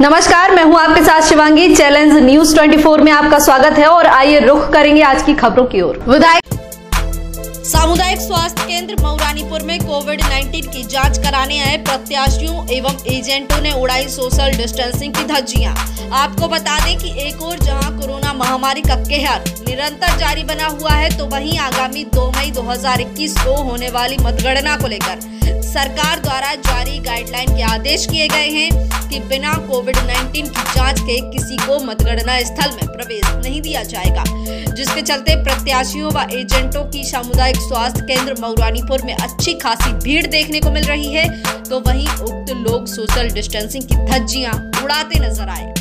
नमस्कार, मैं हूँ आपके साथ शिवांगी। चैलेंज न्यूज़ 24 में आपका स्वागत है और आइए रुख करेंगे आज की खबरों की ओर। विधायक सामुदायिक स्वास्थ्य केंद्र मऊरानीपुर में कोविड 19 की जाँच कराने आए प्रत्याशियों एवं एजेंटों ने उड़ाई सोशल डिस्टेंसिंग की धज्जियाँ। आपको बता दें कि एक और जहाँ कोरोना महामारी का कहर निरंतर जारी बना हुआ है तो वहीं आगामी 2 मई 2021 को होने वाली मतगणना को लेकर सरकार द्वारा जारी गाइडलाइन के आदेश किए गए हैं कि बिना कोविड 19 की जाँच के किसी को मतगणना स्थल में प्रवेश नहीं दिया जाएगा, जिसके चलते प्रत्याशियों व एजेंटों की सामुदायिक स्वास्थ्य केंद्र मऊरानीपुर में अच्छी खासी भीड़ देखने को मिल रही है। तो वहीं उक्त लोग सोशल डिस्टेंसिंग की धज्जियाँ उड़ाते नज़र आए।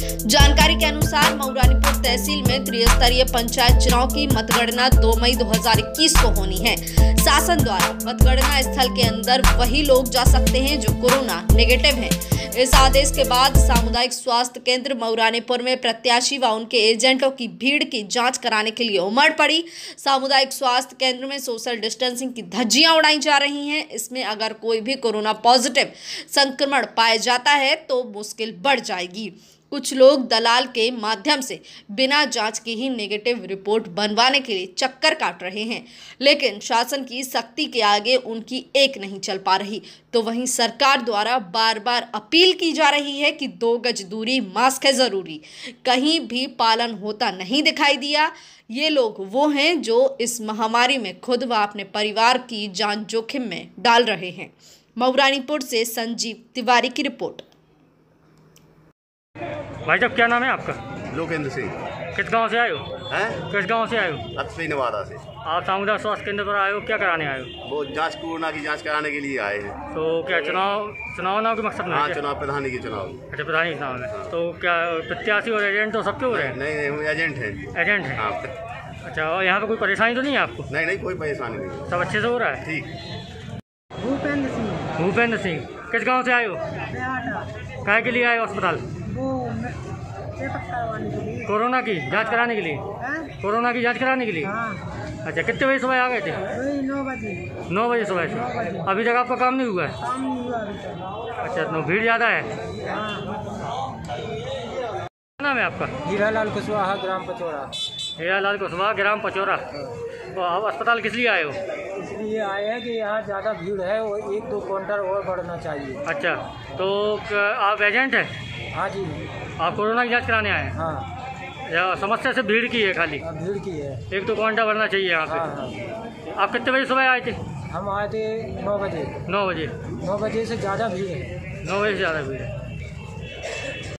जानकारी के अनुसार मऊरानीपुर तहसील में त्रिस्तरीय पंचायत चुनाव की मतगणना 2 मई 2021 को होनी है। शासन द्वारा मतगणना स्थल के अंदर वही लोग जा सकते हैं जो कोरोना नेगेटिव हैं। इस आदेश के बाद सामुदायिक स्वास्थ्य केंद्र मऊरानीपुर में प्रत्याशी व उनके एजेंटों की भीड़ की जाँच कराने के लिए उमड़ पड़ी। सामुदायिक स्वास्थ्य केंद्र में सोशल डिस्टेंसिंग की धज्जियाँ उड़ाई जा रही हैं। इसमें अगर कोई भी कोरोना पॉजिटिव संक्रमण पाया जाता है तो मुश्किल बढ़ जाएगी। कुछ लोग दलाल के माध्यम से बिना जाँच के ही नेगेटिव रिपोर्ट बनवाने के लिए चक्कर काट रहे हैं। लेकिन शासन की सख्ती के आगे उनकी एक नहीं चल पा रही। तो वहीं सरकार द्वारा बार बार अपील की जा रही है कि दो गज दूरी, मास्क है ज़रूरी। कहीं भी पालन होता नहीं दिखाई दिया। ये लोग वो हैं जो इस महामारी में खुद व अपने परिवार की जान जोखिम में डाल रहे हैं। मऊरानीपुर से संजीव तिवारी की रिपोर्ट। भाई साहब क्या नाम है आपका? लोकेंद्र सिंह। किस गाँव से आए हो? हैं? किस गाँव से आए हो? अक्षय नवादा से। आप सामुदायिक स्वास्थ्य केंद्र पर आए हो क्या कराने आए हो? वो जाँच कोरोना की जाँच कराने के लिए आए हैं। तो क्या चुनाव चुनाव नाव के मकसद में हाँ क्या? चुनाव प्रधानी के चुनाव। अच्छा प्रधानी चुनाव में। तो क्या प्रत्याशी और एजेंट तो सबके हो रहे हैं? नहीं नहीं एजेंट हैं। एजेंट हैं? हाँ। अच्छा और यहाँ पर कोई परेशानी तो नहीं है आपको? नहीं नहीं कोई परेशानी नहीं सब अच्छे से हो रहा है? ठीक। भूपेंद्र सिंह। भूपेंद्र सिंह किस गाँव से आए हो? काय के लिए आए हो अस्पताल? वो कोरोना की जाँच कराने के लिए? कोरोना की जाँच कराने के लिए? हाँ। अच्छा कितने बजे सुबह आ गए थे? नौ बजे। नौ बजे सुबह से? अभी तक आपका काम नहीं हुआ है? काम नहीं हुआ अभी तक। अच्छा तो भीड़ ज़्यादा है? हाँ क्या नाम है आपका? हीरालाल कुशवाहा ग्राम पचौड़ा हीरालाल कुशवाहा ग्राम पचौरा। तो आप अस्पताल किस लिए आए हो? इसलिए आए हैं कि यहाँ ज़्यादा भीड़ है और एक दो काउंटर और बढ़ना चाहिए। अच्छा तो आप एजेंट हैं? हाँ जी। आप कोरोना की जाँच कराने आए हैं? हाँ। या समस्या से भीड़ की है खाली? हाँ, भीड़ की है। एक तो घंटा भरना चाहिए यहाँ हाँ पे हाँ। आप कितने बजे सुबह आए थे? हम आए थे नौ बजे। नौ बजे। नौ बजे से ज़्यादा भीड़ है। नौ बजे से ज़्यादा भीड़ है।